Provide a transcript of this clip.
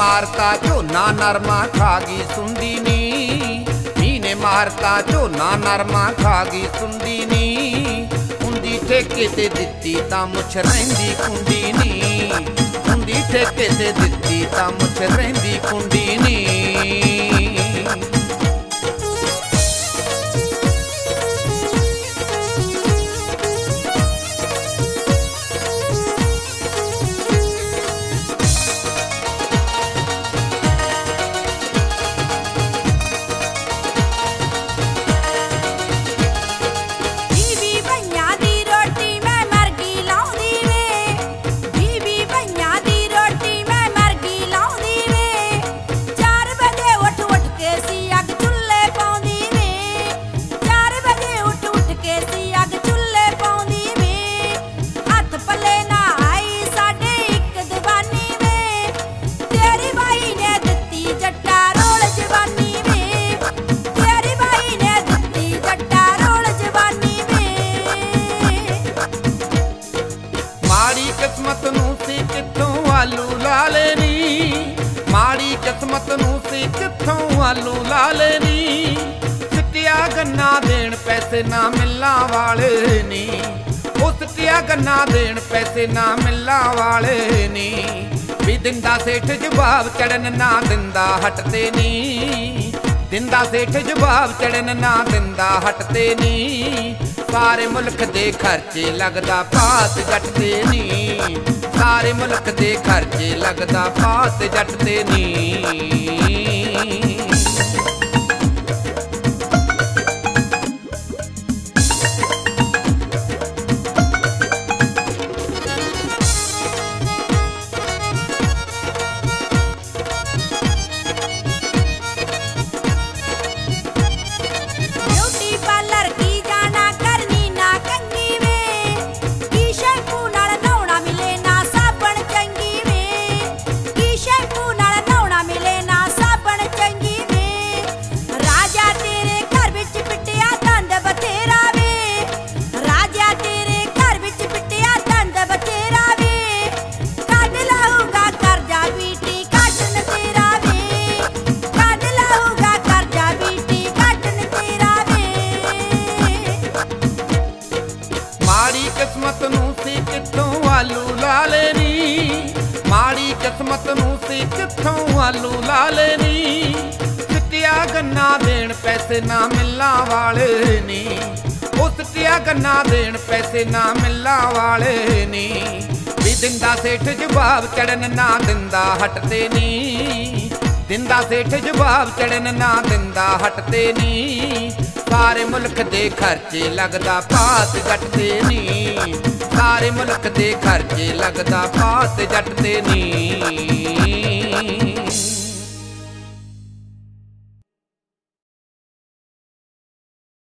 ਮਾਰਤਾ, ਝੋਨਾ ਨਰਮਾ ਖਾ ਗਈ ਸੁੰਡੀ ਨੀ। ਮੀਂਹ ਨੇ ਮਾਰਤਾ, ਝੋਨਾ ਨਰਮਾ ਖਾ ਗਈ ਸੁੰਡੀ ਨੀ। ਹੁੰਦੀ ਠੇਕੇ ਤੇ ਦਿੱਤੀ ਤਾਂ ਮੁੱਛ ਰਹਿੰਦੀ ਕੁੰਡੀ ਨੀ। ਹੁੰਦੀ ਠੇਕੇ ਤੇ ਦਿੱਤੀ ਤਾਂ ਮੁੱਛ ਰਹਿੰਦੀ ਕੁੰਡੀ ਨੀ। ਕਿਸਮਤ ਨੂੰ ਸੀ ਕਿੱਥੋਂ ਆਲੂ ਲਾ ਲੈਣੀ? ਸਿੱਟਿਆ ਗੰਨਾ ਦੇਣ ਪੈਸੇ ਨਾ ਮਿਲਾਂ ਵਾਲੇ ਨੀ। ਉਹ ਸਿੱਟਿਆ ਗੰਨਾ ਦੇਣ ਪੈਸੇ ਨਾ ਮਿਲਾਂ ਵਾਲੇ ਨੀ। ਵੀ ਦਿੰਦਾ ਸੇਠ ਜਵਾਬ ਚੜਨ ਨਾ ਦਿੰਦਾ, ਹਟਦੇ ਨੀ। ਦਿੰਦਾ ਸੇਠ ਜਵਾਬ ਚੜਨ ਨਾ ਦਿੰਦਾ, ਹਟਦੇ ਨੀ। ਸਾਰੇ ਮੁਲਕ ਦੇ ਖਰਚੇ ਲੱਗਦਾ ਪਾਤ ਜੱਟ ਤੇ ਨੀ ਸਾਰੇ ਮੁਲਕ ਦੇ ਖਰਚੇ ਲੱਗਦਾ ਪਾਤ ਜੱਟ ਤੇ ਨੀ ਕਿਸਮਤ ਨੂੰ ਸੀ ਕਿੱਥੋਂ ਆਲੂ ਲਾ ਲੈਣੀ? ਮਾੜੀ ਕਿਸਮਤ ਨੂੰ ਸੀ ਕਿੱਥੋਂ ਆਲੂ ਲਾ ਲੈਣੀ? ਸਿੱਟਿਆ ਗੰਨਾ ਦੇਣ ਪੈਸੇ ਨਾ ਮਿਲਾਂ ਵਾਲੇ ਨੀ। ਉਹ ਸਿੱਟਿਆ ਗੰਨਾ ਦੇਣ ਪੈਸੇ ਨਾ ਮਿਲਾਂ ਵਾਲੇ ਨੀ। ਵੀ ਦਿੰਦਾ ਸੇਠ ਜਵਾਬ ਚੜਨ ਨਾ ਦਿੰਦਾ, ਹਟਦੇ ਨੀ। ਦਿੰਦਾ ਸੇਠ ਜਵਾਬ ਚੜਨ ਨਾ ਦਿੰਦਾ, ਹਟਦੇ ਨੀ। ਸਾਰੇ ਮੁਲਕ ਦੇ ਖਰਚੇ ਲੱਗਦਾ ਭਾਤ ਜੱਟ ਤੇ ਨੀ। ਸਾਰੇ ਮੁਲਕ ਦੇ ਖਰਚੇ ਲੱਗਦਾ ਭਾਤ ਜੱਟ ਤੇ ਨੀ।